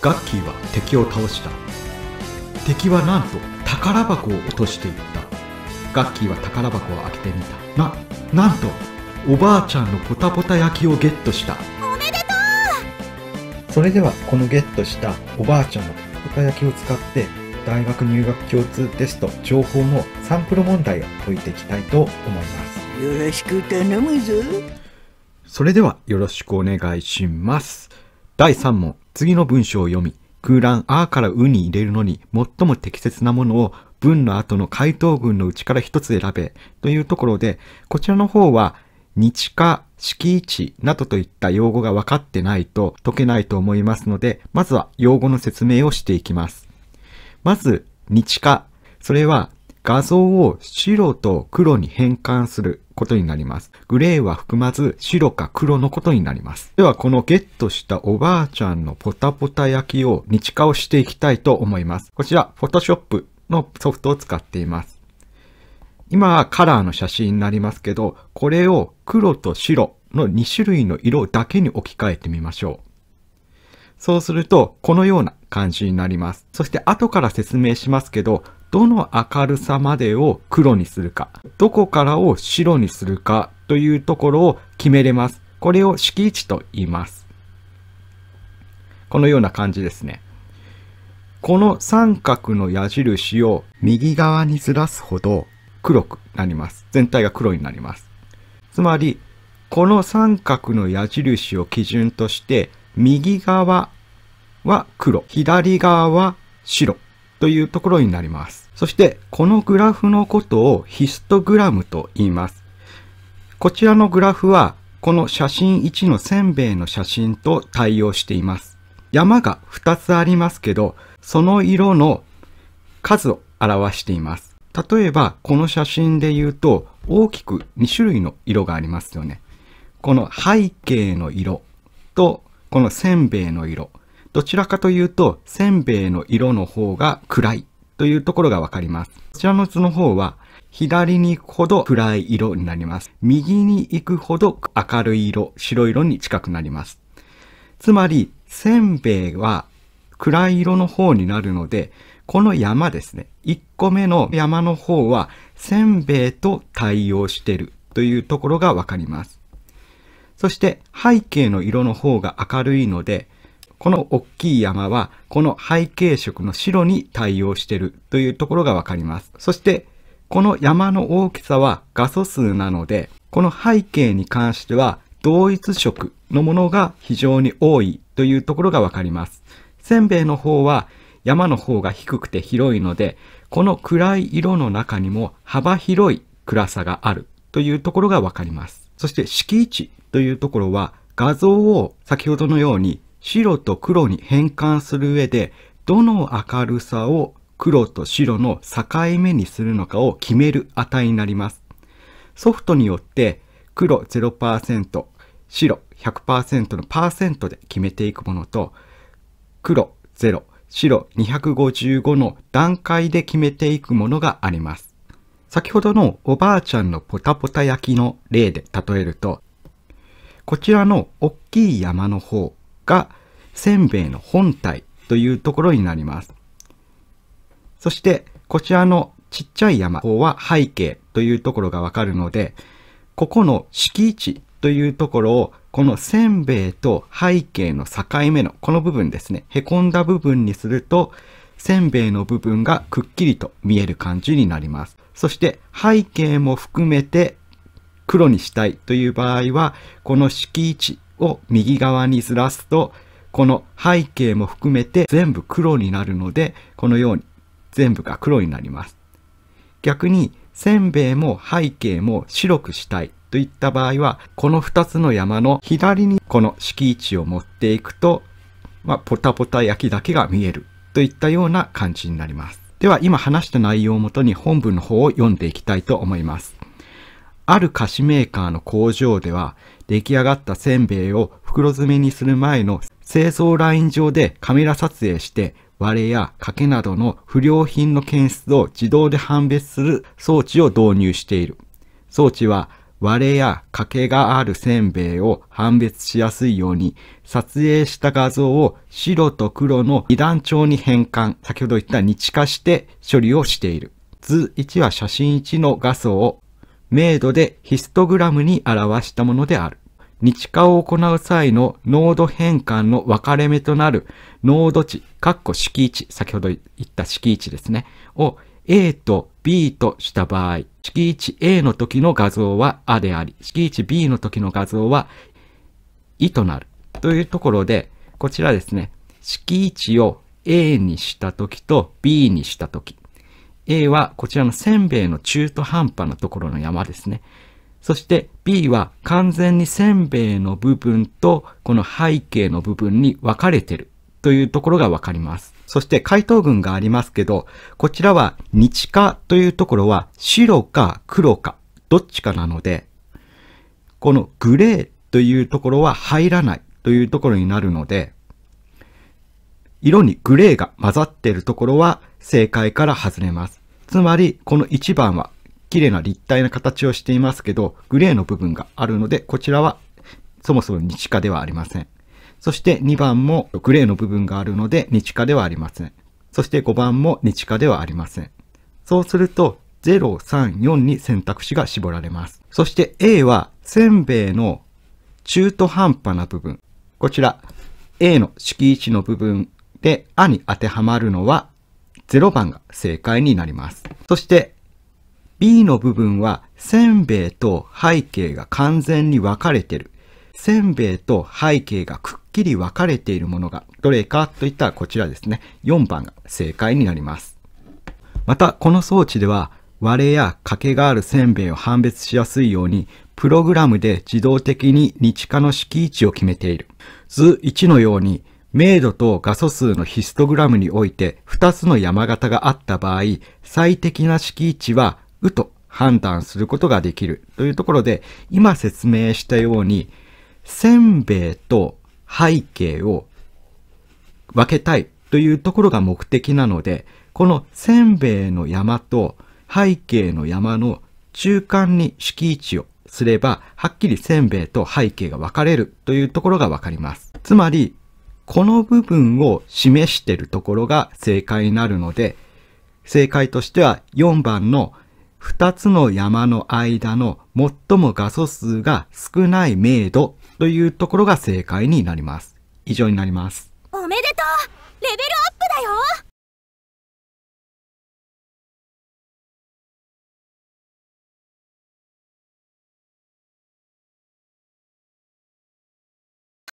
ガッキーは敵を倒した。敵はなんと宝箱を落としていった。ガッキーは宝箱を開けてみた。ななんとおばあちゃんのポタポタ焼きをゲットした。おめでとそれではこのゲットしたおばあちゃんのポタポタ焼きを使って大学入学共通テスト情報のサンプル問題を解いていきたいと思います。うよろしく頼むぞ。それではよろしくお願いします第3問次の文章を読み空欄あからうに入れるのに最も適切なものを文の後の回答文のうちから一つ選べというところでこちらの方は日課、敷地などといった用語が分かってないと解けないと思いますので、まずは用語の説明をしていきます。まず、日課。それは画像を白と黒に変換することになります。グレーは含まず白か黒のことになります。では、このゲットしたおばあちゃんのポタポタ焼きを日課をしていきたいと思います。こちら、Photoshop のソフトを使っています。今はカラーの写真になりますけど、これを黒と白の2種類の色だけに置き換えてみましょう。そうすると、このような感じになります。そして後から説明しますけど、どの明るさまでを黒にするか、どこからを白にするかというところを決めれます。これを敷地と言います。このような感じですね。この三角の矢印を右側にずらすほど黒くなります。全体が黒になります。つまり、この三角の矢印を基準として、右側は黒、左側は白というところになります。そして、このグラフのことをヒストグラムと言います。こちらのグラフは、この写真1のせんべいの写真と対応しています。山が2つありますけど、その色の数を表しています。例えば、この写真で言うと、大きく2種類の色がありますよね。この背景の色と、このせんべいの色。どちらかというと、せんべいの色の方が暗いというところがわかります。こちらの図の方は、左に行くほど暗い色になります。右に行くほど明るい色、白色に近くなります。つまり、せんべいは暗い色の方になるので、この山ですね。1個目の山の方は、せんべいと対応しているというところがわかります。そして、背景の色の方が明るいので、この大きい山は、この背景色の白に対応しているというところがわかります。そして、この山の大きさは画素数なので、この背景に関しては、同一色のものが非常に多いというところがわかります。せんべいの方は山の方が低くて広いので、この暗い色の中にも幅広い暗さがあるというところがわかります。そして敷地というところは画像を先ほどのように白と黒に変換する上で、どの明るさを黒と白の境目にするのかを決める値になります。ソフトによって黒0%、白100%のパーセントで決めていくものと、黒0、白255の段階で決めていくものがあります。先ほどのおばあちゃんのポタポタ焼きの例で例えると、こちらの大きい山の方がせんべいの本体というところになります。そして、こちらのちっちゃい山方は背景というところがわかるので、ここの敷地というところを、このせんべいと背景の境目のこの部分ですね、へこんだ部分にすると、せんべいの部分がくっきりと見える感じになります。そして背景も含めて黒にしたいという場合は、この敷地を右側にずらすと、この背景も含めて全部黒になるので、このように全部が黒になります。逆に、せんべいも背景も白くしたいといった場合は、この2つの山の左にこの敷地を持っていくと、まあ、ポタポタ焼きだけが見えるといったような感じになります。では、今話した内容をもとに本文の方を読んでいきたいと思います。ある菓子メーカーの工場では、出来上がったせんべいを袋詰めにする前の製造ライン上でカメラ撮影して、割れや欠けなどの不良品の検出を自動で判別する装置を導入している。装置は割れや欠けがあるせんべいを判別しやすいように、撮影した画像を白と黒の二段調に変換、先ほど言った日化して処理をしている。図1は写真1の画素を明度でヒストグラムに表したものである。日化を行う際の濃度変換の分かれ目となる濃度値、括弧式値、先ほど言った式値ですね、を A と B とした場合、式値 A の時の画像はあであり、式値 B の時の画像はいとなる。というところで、こちらですね、式値を A にした時と B にした時。A はこちらのせんべいの中途半端なところの山ですね。そして B は完全にせんべいの部分とこの背景の部分に分かれてるというところがわかります。そして回答群がありますけど、こちらは日化というところは白か黒かどっちかなので、このグレーというところは入らないというところになるので、色にグレーが混ざっているところは正解から外れます。つまり、この1番は綺麗な立体な形をしていますけど、グレーの部分があるので、こちらはそもそも日化ではありません。そして2番もグレーの部分があるので日化ではありません。そして5番も日化ではありません。そうすると0、3、4に選択肢が絞られます。そして A はせんべいの中途半端な部分。こちら A の式位置の部分で「あ」に当てはまるのは0番が正解になります。そして B の部分はせんべいと背景が完全に分かれてる。せんべいと背景がくっきり分かれているものがどれかといったらこちらですね。4番が正解になります。また、この装置では割れや欠けがあるせんべいを判別しやすいように、プログラムで自動的に日化の式位置を決めている。図1のように、明度と画素数のヒストグラムにおいて2つの山型があった場合、最適な式位置は、うと判断することができるというところで、今説明したように、せんべいと背景を分けたいというところが目的なので、このせんべいの山と背景の山の中間に式位置をすれば、はっきりせんべいと背景が分かれるというところが分かります。つまり、この部分を示しているところが正解になるので、正解としては4番の2つの山の間の最も画素数が少ない明度というところが正解になります。以上になります。おめでとうレベルアップだよ